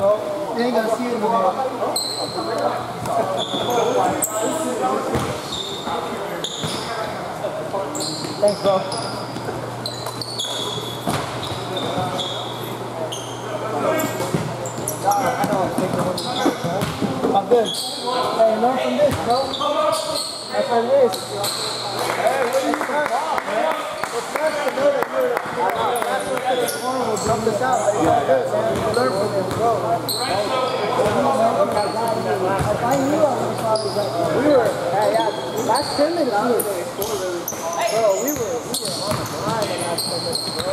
You ain't gonna see it in. Thanks, bro. I'm good. Hey, learn from this, bro. That's know that you're what. You learn from it, bro. If I knew I was probably like, we were, yeah, yeah, last 10 minutes, we were, bro, we were, we were on the grind the last 10 minutes, bro.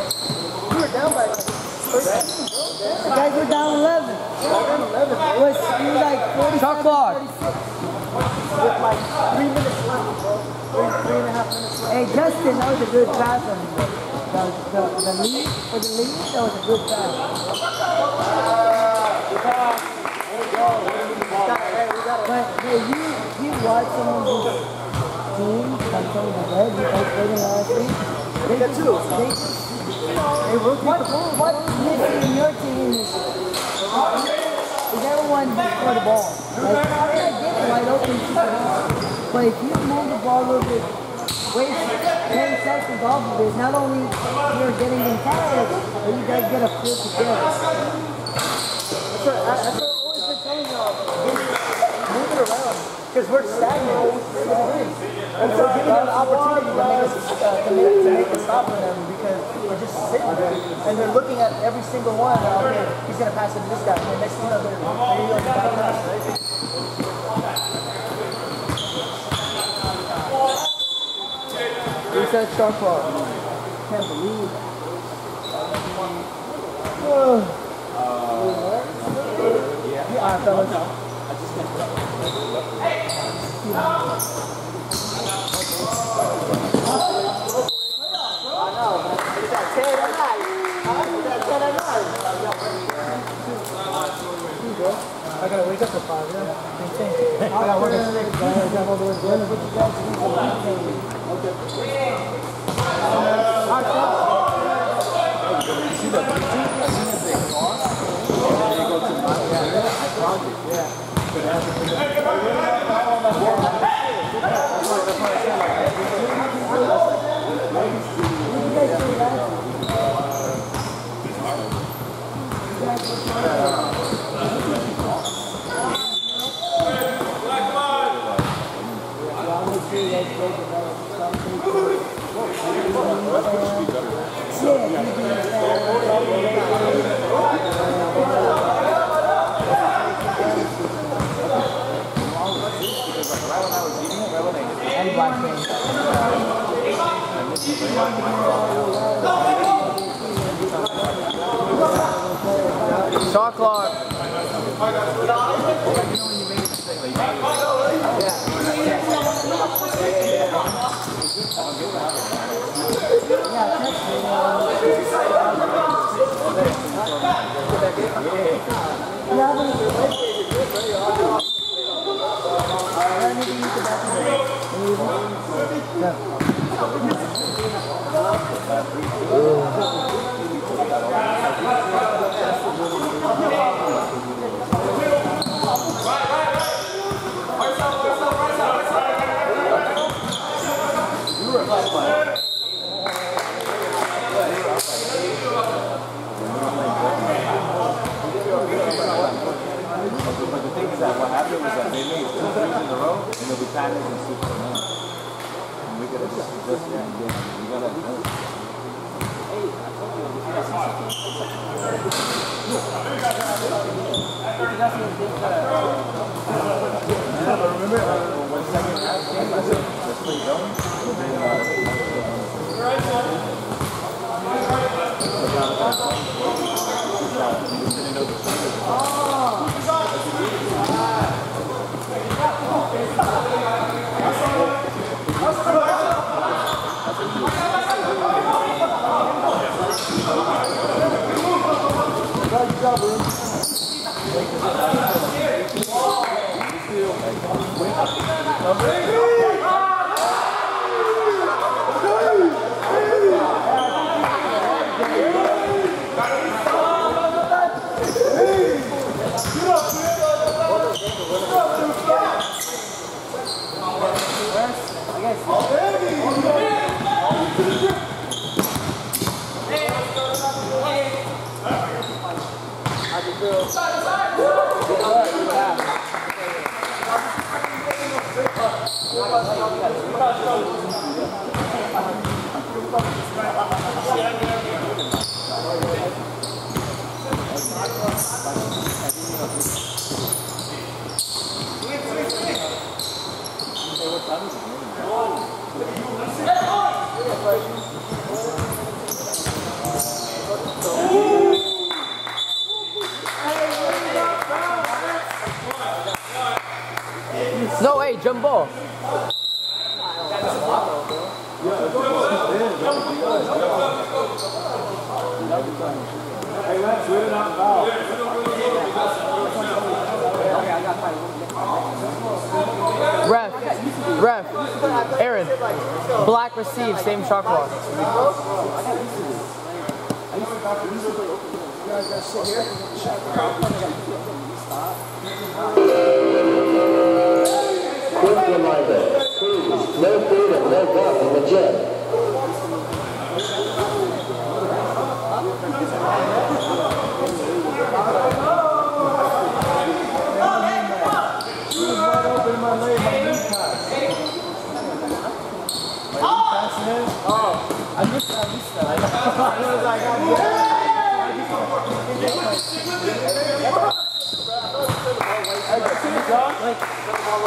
We were down by like 13, bro. The guys were down 11. Down 11, bro. It was, it was like 47, Shot clock. With like three minutes. Three, three and a half minutes left. Hey, Justin, that was a good pass on. The, the, the lead, for the lead, that was a good pass. But hey, you, you watch some of these teams, like some of the Reds, you played in last week. They just, two. they just, Hey, rookie, what, what's missing in your team is, is everyone for the ball. Like, I get it wide open, on. But if you move the ball a little bit, waste 10 seconds off of it, not only you're getting them tired, but you guys get a feel that's what I've always been telling y'all. Move it around. Because we're stagnant. And so giving them an opportunity to make us, uh, to make, to make a stop on them because we're just sitting there. And they're looking at every single one. uh, Okay, he's going to pass it to this guy. And next thing you know, they're maybe on the back pass, right? Reset shot clock. Can't believe it. Yeah, all right, fellas. I gotta wake up at five, yeah. I gotta work at six. I gotta you do for the weekend? All right, fellas. And black man. Shot clock. But the thing is that what happened was that they made two threes in a row, and they'll be panicked and super man. And we gotta just it again. We gotta adjust. Yeah, but remember uh, when half came, I said, let's play then, uh, Amém. Same shot clock. Quick reminder, please, no food and no gum in the gym. He was wide open in my leg, my knee pass. My knee passing in. Oh, I missed that, I missed that. I was like, I'm Hey, you see it, John? Like, I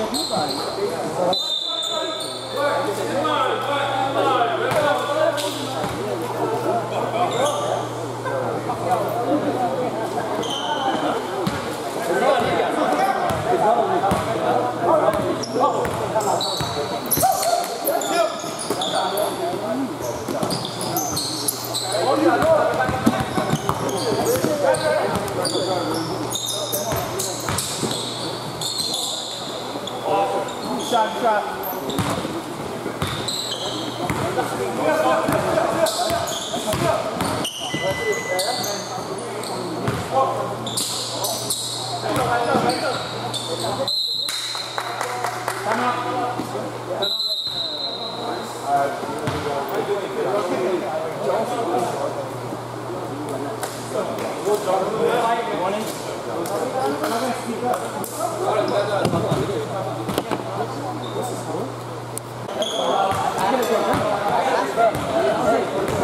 he said. Shot, shot. Me?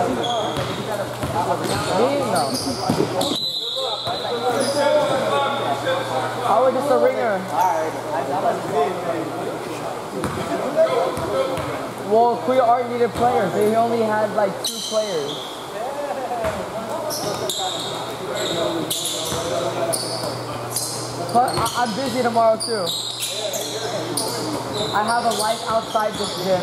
I was just a ringer. Well, Queer Art needed players. They only had like two players. But I- I'm busy tomorrow too. I have a life outside this gym.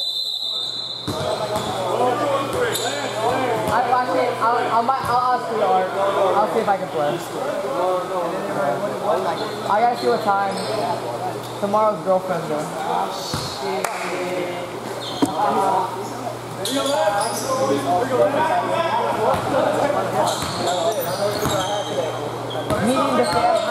I'll, I'll, ask you, Art. I'll see if I can play. I gotta see what time. Tomorrow's girlfriend the. I'm meeting the family.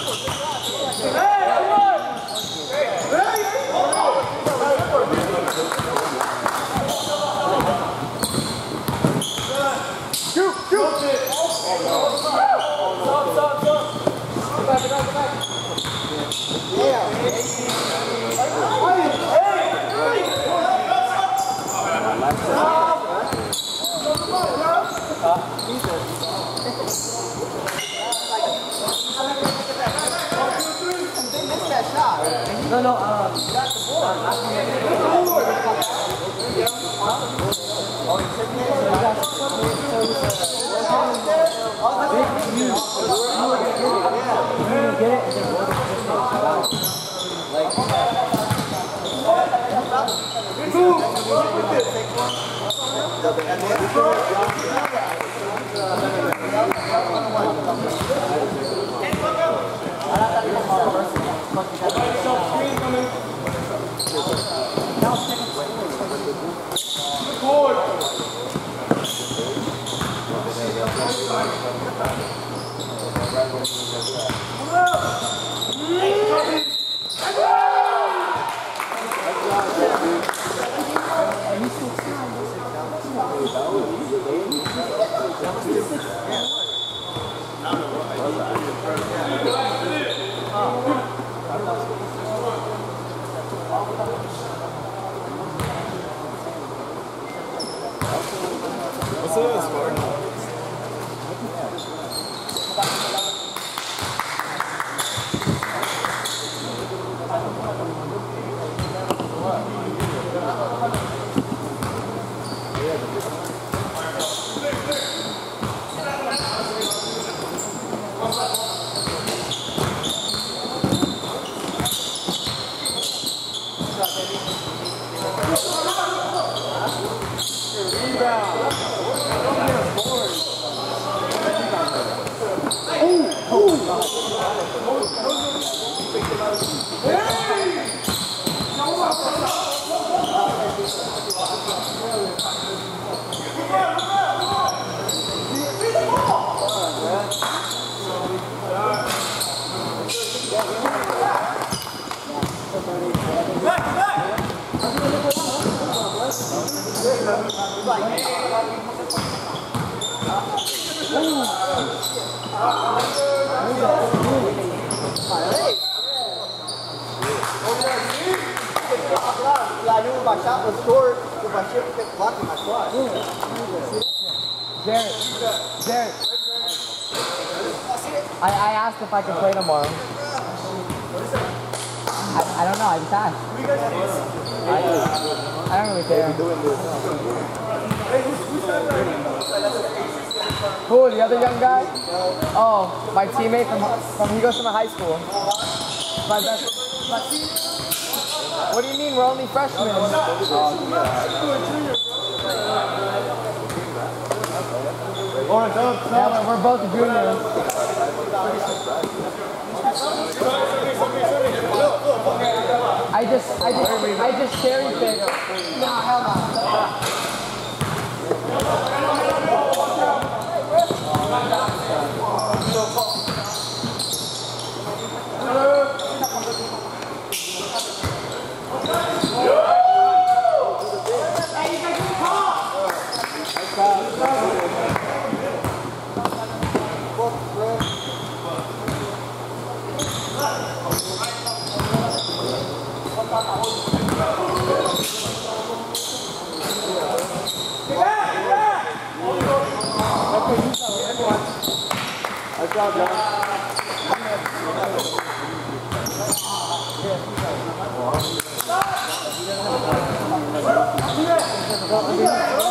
No, no, uh, that's the board. Big you. You the Like, move! What with? If I could play tomorrow. I, I don't know, I just asked. I, I don't really care. Who, the other young guy? Oh, my teammate from, from he goes to my high school. My best. my- what do you mean? We're only freshmen. Yeah, we're both juniors. I just, I just, I just cherry pick. No, hell no. Oh,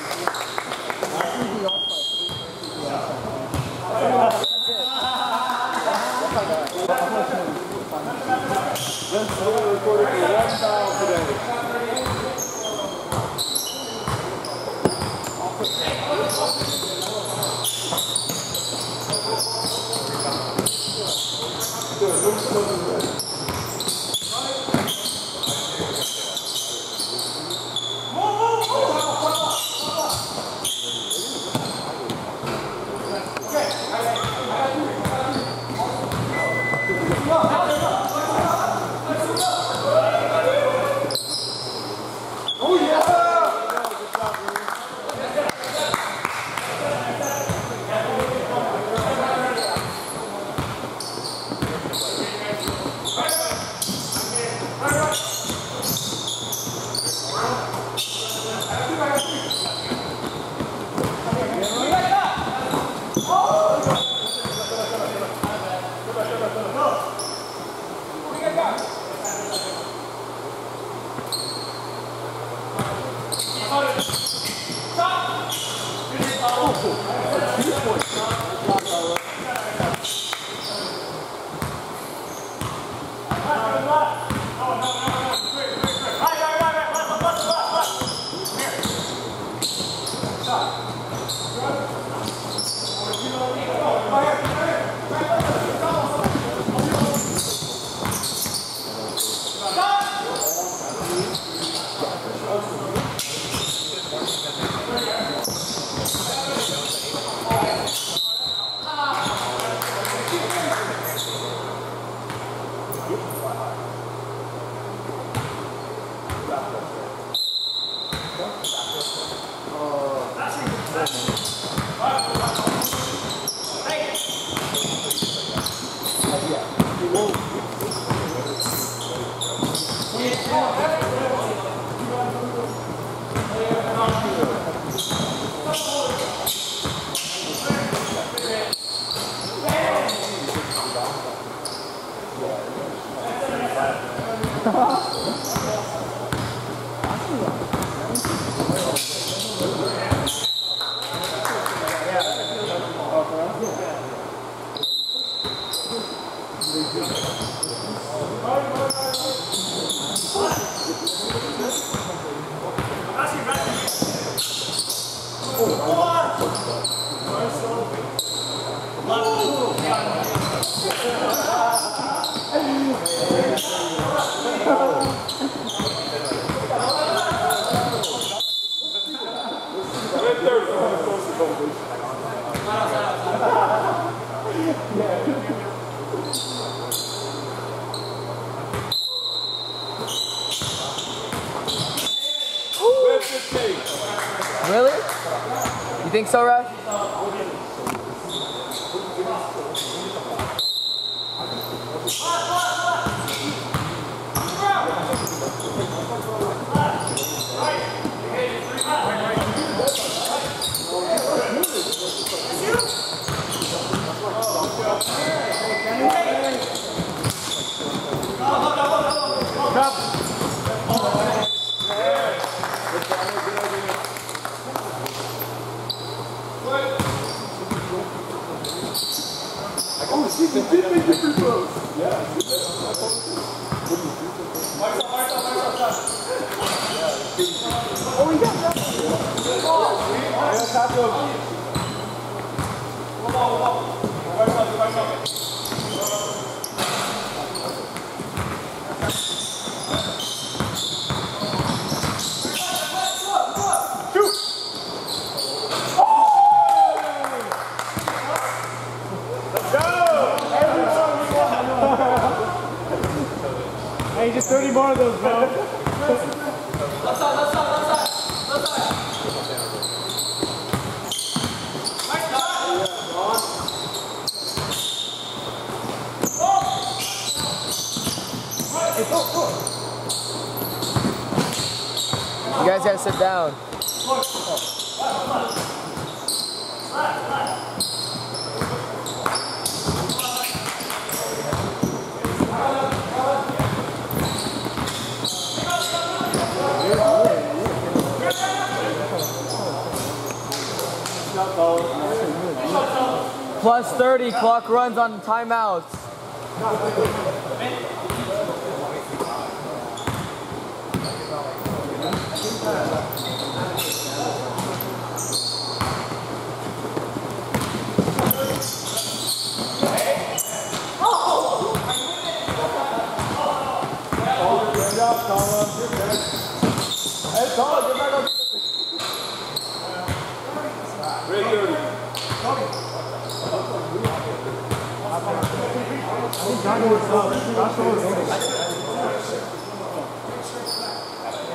Plus 30, clock runs on timeouts.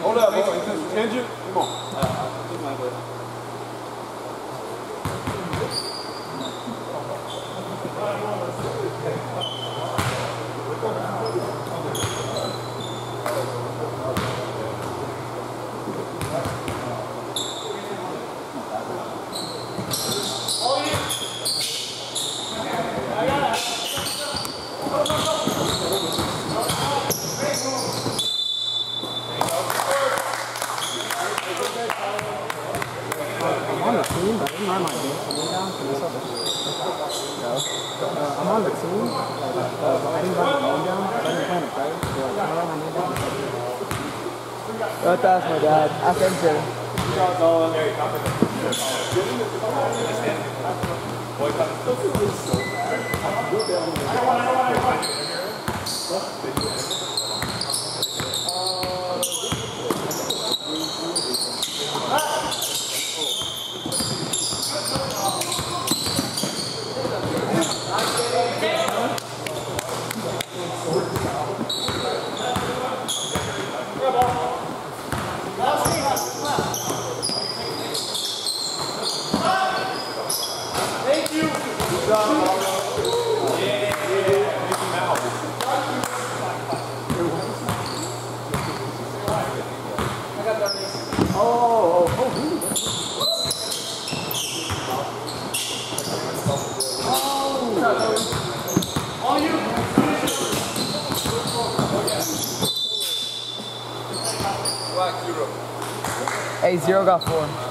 Hold up, on. on the team, but in my game. coming down to myself. No. Uh, I'm on the team, but I didn't want my game. down, I didn't panic, right? So, I Don't ask my dad. Ask him. I don't want, I don't want, I don't want. Hey, zero got four.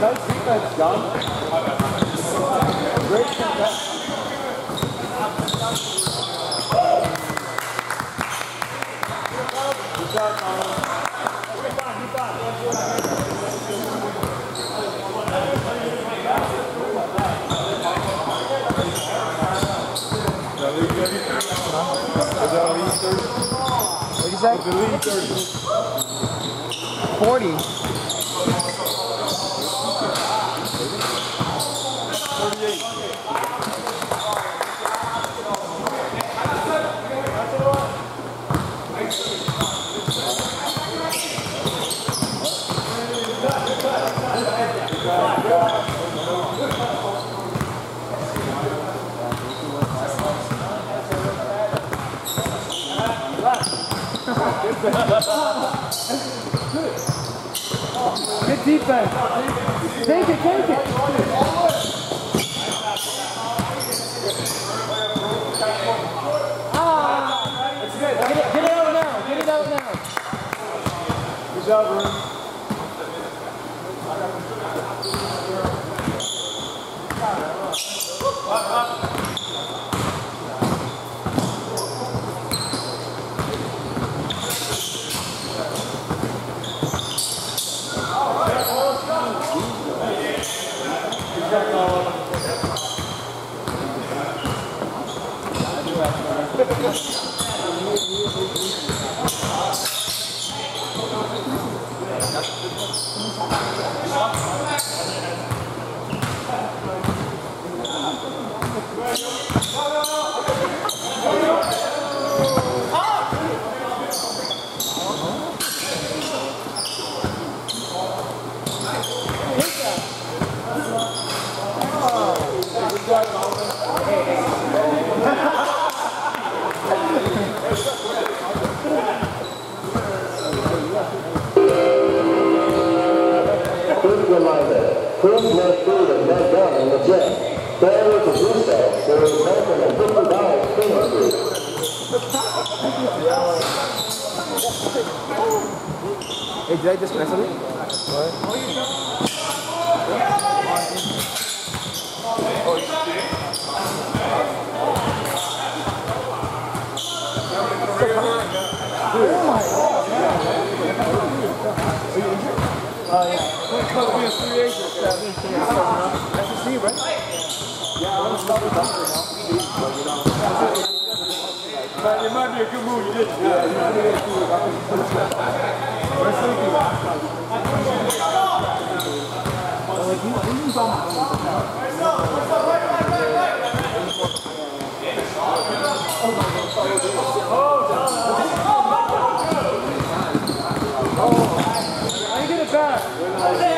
Nice defense, John. Great defense. You say? The lead 30. 40. Good defense. Take it, take it. Reminder, Chris left food and no gun in the jet. Failure to do so will result in a fifty dollars penalty. Hey, did I disconnect something? But it Man, it might be a you did. Might be a good move. Where's Lincoln? Oh, Oh, I get it back.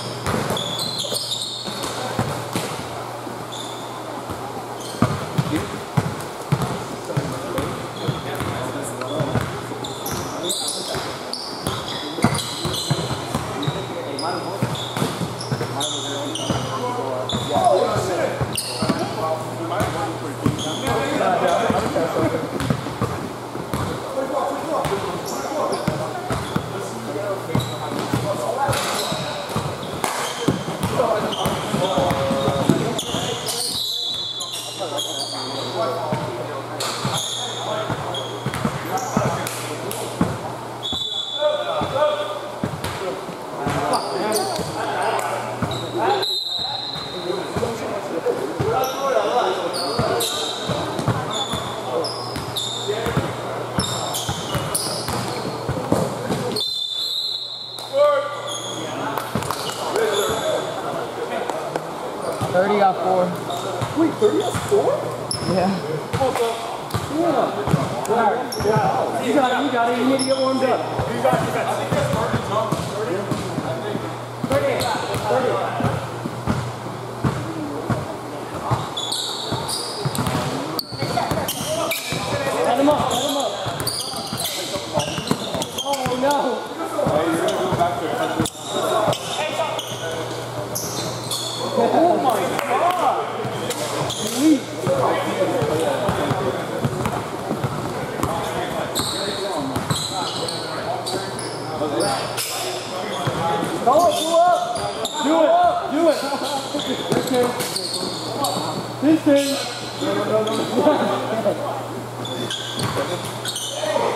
Thirty got four. Wait, 30 has four? Yeah. You got it, you got it. You need to get warmed up. Let him up, let him up. Oh no. Oh my god. Elite. Go up, go up. Do it, do This thing.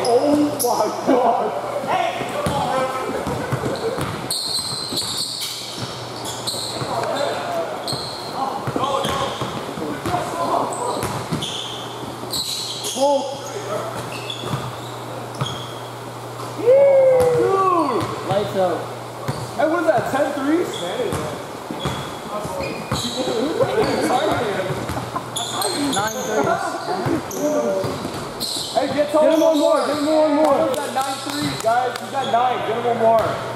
Oh my god. Lights out. Hey, what is that? 10 threes? Nine threes. Hey, get Get him one more, get him one more. He's got nine threes, guys. He's got nine. Get him one more.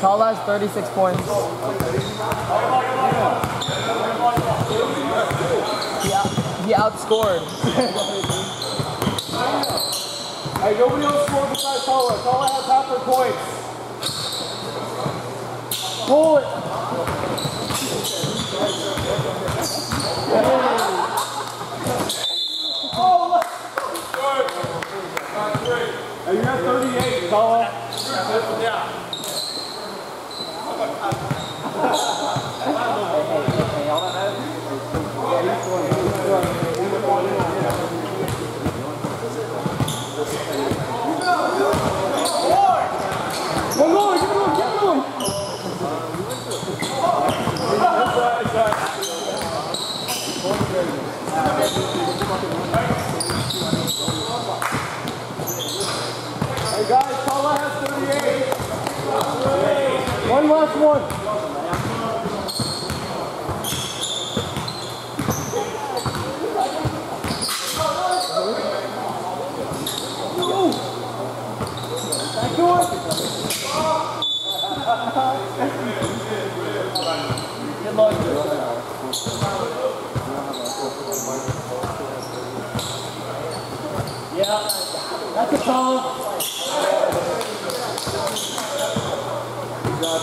Tall has 36 points. He, out, he outscored. Hey, nobody else scored besides Tola. Tola has half her points. Pull it. Hey, you're at 38, Tola. One more, give him one, give him one. Hey, guys, Tola has 38. One last one. Yeah, that's a call. Oh,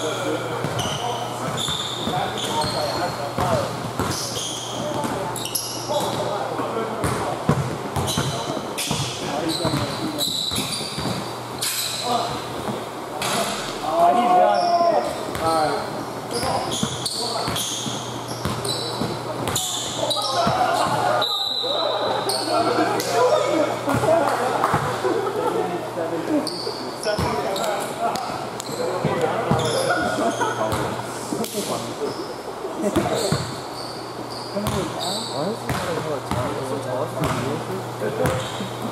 he's done.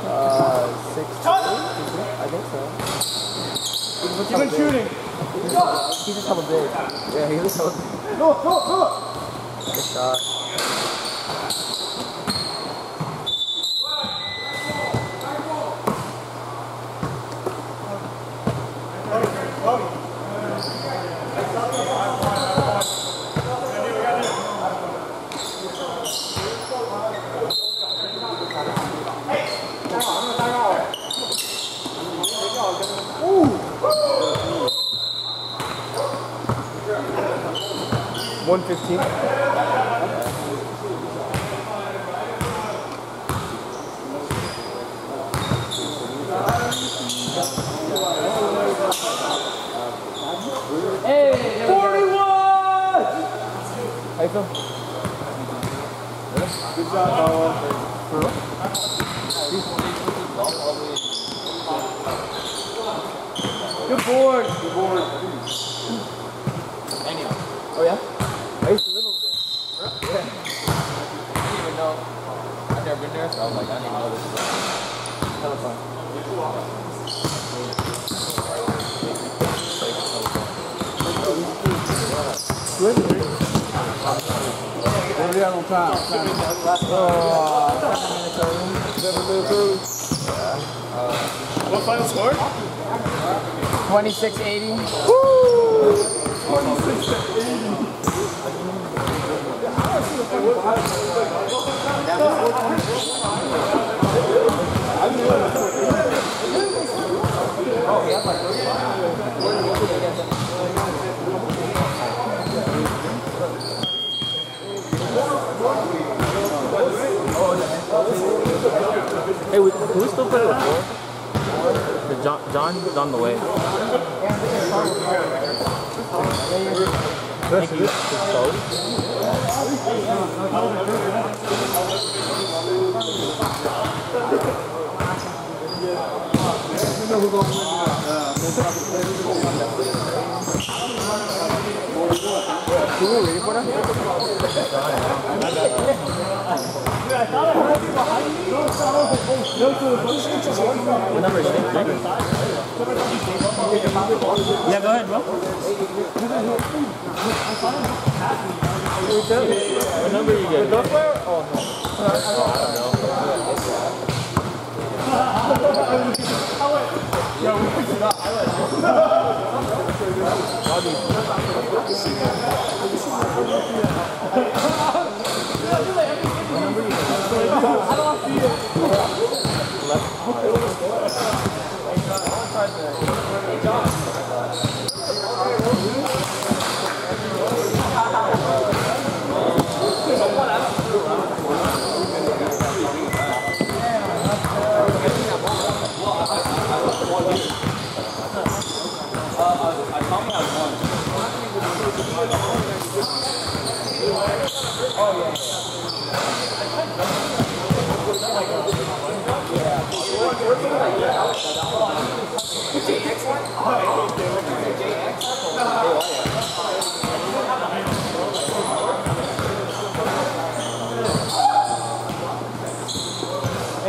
Uh, six to eight? I think He's Keep on shooting. He's just hella big. Yeah, he looks hella big. Go, go. Good shot. One fifteen. Hey, 41! How you feel? Good job, Noah. Good board. Good board. Oh yeah? I used to live over there. Yeah. I didn't even know. I've never been there, so I was like, I didn't even know this was hella fun. What do we have on time? What final score? 2680. Hey, we, can we still play with four? The John, John's on the way. Thank you. What number is it? Yeah, go ahead, bro. What number you get? Oh, no. I don't know. Ja, wo bist du da? Hallo, Hey,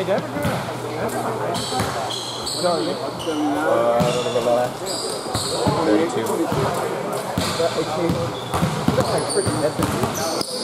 Devin, what are you? Uh, 32. That, okay. That's like freaking epic.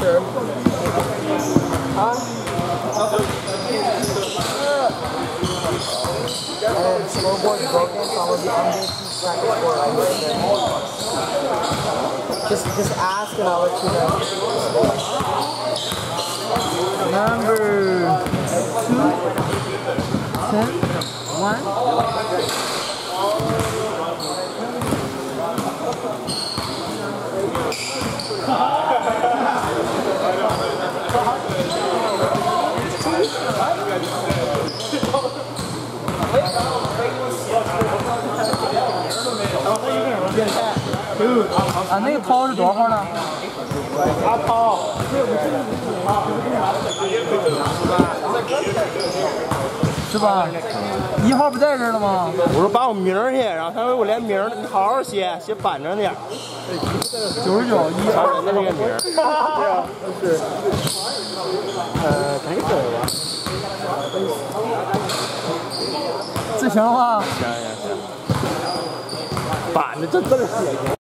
sure. Huh? And scoreboard's broken, so I'm gonna be keep track of right there. Just just ask and I'll let you know. Number two, ten, one. 啊，那个抛是多少号呢？是吧？一号不在这儿了吗？我说把我名儿写，然后他说我连名儿你好好写，写板正点儿，九十九一查人的那个名儿。呃，赶紧走吧。这行了吗？行行行，板着这字儿写的。